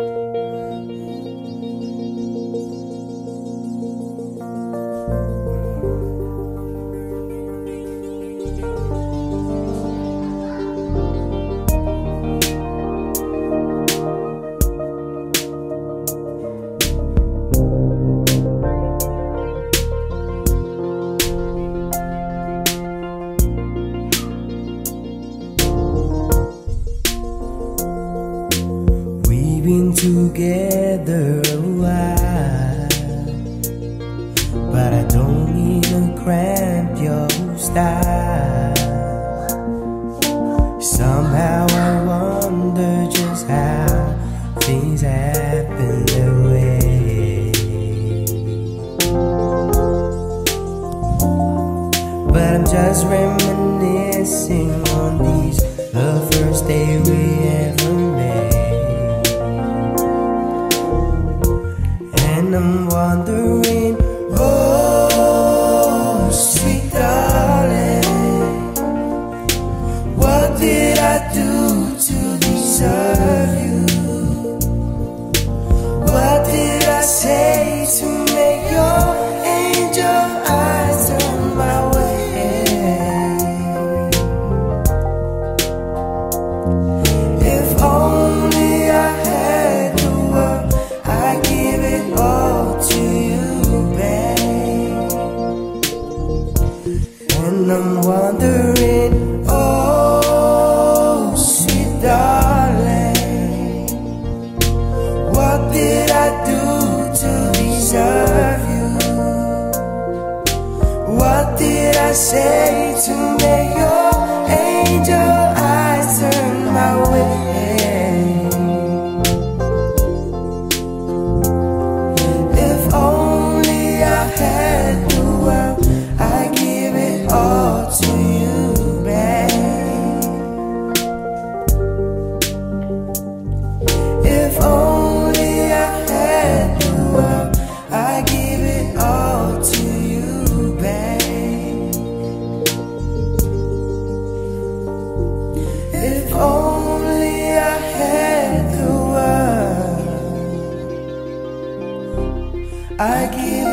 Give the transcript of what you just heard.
Música together a while, but I don't to cramp your style. Somehow I wonder just how things happen that way. But I'm just reminiscing on these the first day we And I'm wondering, oh, sweet darling, what did I do to deserve you? What did I say to make your angel eyes turn my way? I'm wondering, oh, sweet darling, what did I do to deserve you? What did I say to make your I give.